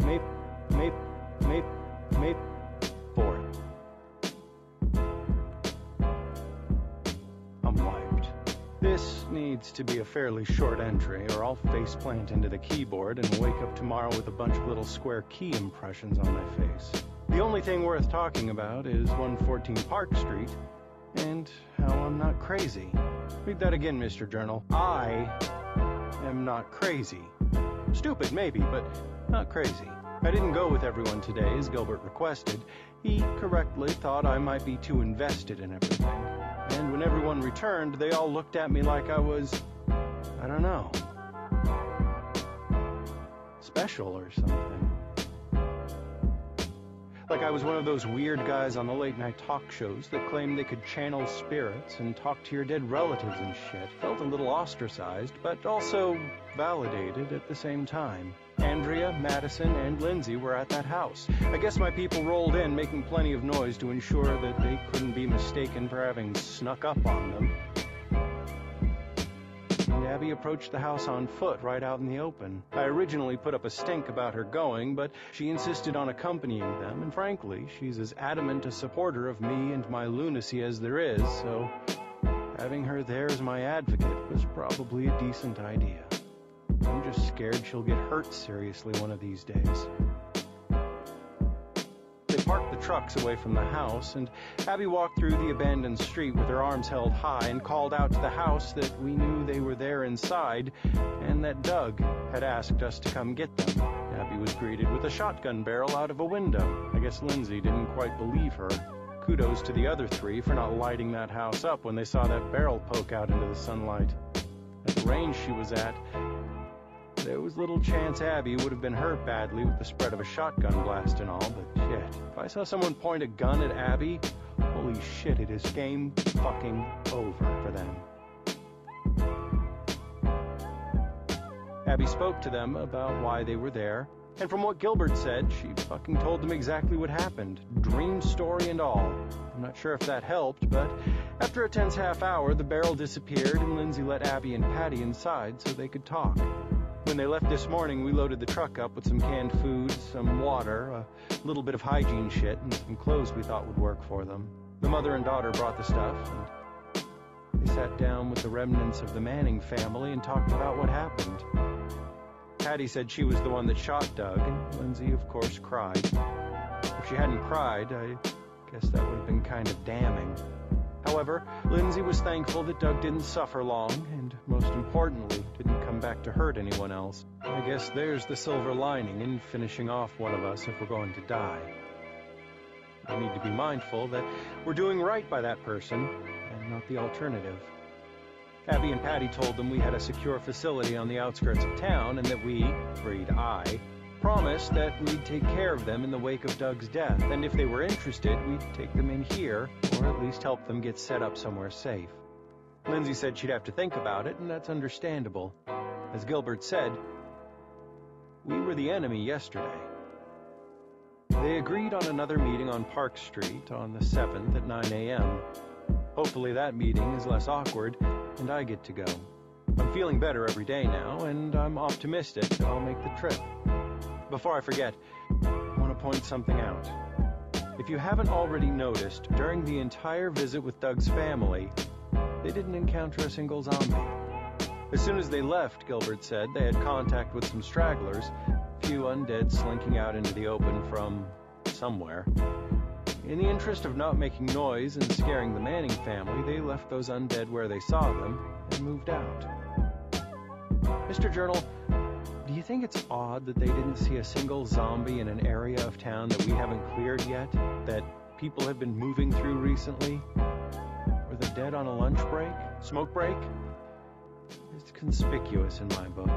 Mape, Mape, Mape, Mape, four. I'm wiped. This needs to be a fairly short entry, or I'll faceplant into the keyboard and wake up tomorrow with a bunch of little square key impressions on my face. The only thing worth talking about is 114 Park Street, and how I'm not crazy. Read that again, Mr. Journal. I am not crazy. Stupid, maybe, but not crazy. I didn't go with everyone today, as Gilbert requested. He correctly thought I might be too invested in everything. And when everyone returned, they all looked at me like I was, I don't know, special or something. Like I was one of those weird guys on the late night talk shows that claimed they could channel spirits and talk to your dead relatives and shit. Felt a little ostracized, but also validated at the same time. Andrea, Madison, and Lindsay were at that house. I guess my people rolled in, making plenty of noise to ensure that they couldn't be mistaken for having snuck up on them. And Abby approached the house on foot right out in the open. I originally put up a stink about her going, but she insisted on accompanying them, and frankly, she's as adamant a supporter of me and my lunacy as there is, so having her there as my advocate was probably a decent idea. I'm just scared she'll get hurt seriously one of these days. They parked the trucks away from the house, and Abby walked through the abandoned street with her arms held high and called out to the house that we knew they were there inside and that Doug had asked us to come get them. Abby was greeted with a shotgun barrel out of a window. I guess Lindsay didn't quite believe her. Kudos to the other three for not lighting that house up when they saw that barrel poke out into the sunlight. At the range she was at, there was little chance Abby would have been hurt badly with the spread of a shotgun blast and all, but shit. If I saw someone point a gun at Abby, holy shit, it is game fucking over for them. Abby spoke to them about why they were there, and from what Gilbert said, she fucking told them exactly what happened, dream story and all. I'm not sure if that helped, but after a tense half hour, the barrel disappeared and Lindsay let Abby and Patty inside so they could talk. When they left this morning, we loaded the truck up with some canned food, some water, a little bit of hygiene shit, and some clothes we thought would work for them. The mother and daughter brought the stuff, and they sat down with the remnants of the Manning family and talked about what happened. Patty said she was the one that shot Doug, and Lindsay, of course, cried. If she hadn't cried, I guess that would have been kind of damning. However, Lindsay was thankful that Doug didn't suffer long, and most importantly, didn't come back to hurt anyone else. I guess there's the silver lining in finishing off one of us if we're going to die. We need to be mindful that we're doing right by that person, and not the alternative. Abby and Patty told them we had a secure facility on the outskirts of town, and that we, read I, promised that we'd take care of them in the wake of Doug's death, and if they were interested, we'd take them in here, or at least help them get set up somewhere safe. Lindsay said she'd have to think about it, and that's understandable. As Gilbert said, we were the enemy yesterday. They agreed on another meeting on Park Street on the 7th at 9 a.m. Hopefully that meeting is less awkward, and I get to go. I'm feeling better every day now, and I'm optimistic I'll make the trip. Before I forget, I want to point something out. If you haven't already noticed, during the entire visit with Doug's family, they didn't encounter a single zombie. As soon as they left, Gilbert said, they had contact with some stragglers, a few undead slinking out into the open from somewhere. In the interest of not making noise and scaring the Manning family, they left those undead where they saw them and moved out. Mr. Journal, do you think it's odd that they didn't see a single zombie in an area of town that we haven't cleared yet? That people have been moving through recently? Or the dead on a lunch break? Smoke break? It's conspicuous in my book.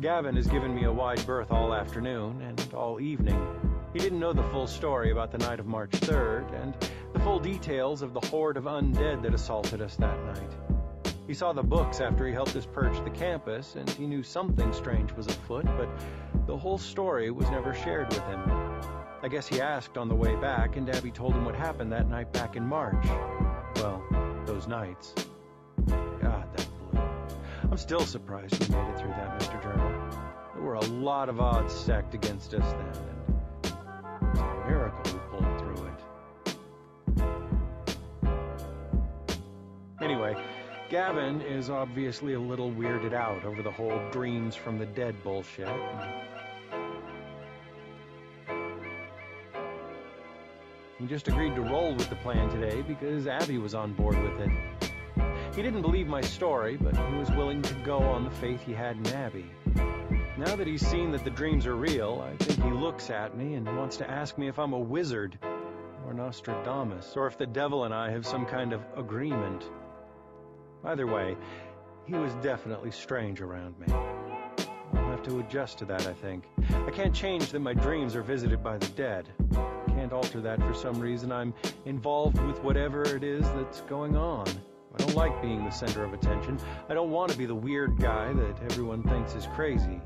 Gavin has given me a wide berth all afternoon and all evening. He didn't know the full story about the night of March 3rd and the full details of the horde of undead that assaulted us that night. He saw the books after he helped us purge the campus, and he knew something strange was afoot, but the whole story was never shared with him. I guess he asked on the way back, and Abby told him what happened that night back in March. Well, those nights. God, that blew. I'm still surprised we made it through that, Mr. Journal. There were a lot of odds stacked against us then, Gavin is obviously a little weirded out over the whole dreams from the dead bullshit. He just agreed to roll with the plan today because Abby was on board with it. He didn't believe my story, but he was willing to go on the faith he had in Abby. Now that he's seen that the dreams are real, I think he looks at me and wants to ask me if I'm a wizard, or Nostradamus, or if the devil and I have some kind of agreement. Either way, he was definitely strange around me. I'll have to adjust to that, I think. I can't change that my dreams are visited by the dead. I can't alter that for some reason. I'm involved with whatever it is that's going on. I don't like being the center of attention. I don't want to be the weird guy that everyone thinks is crazy.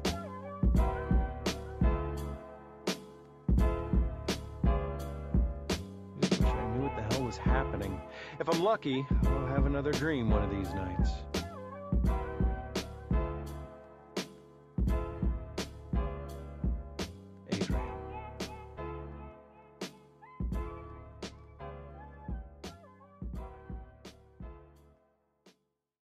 If I'm lucky, I'll have another dream one of these nights.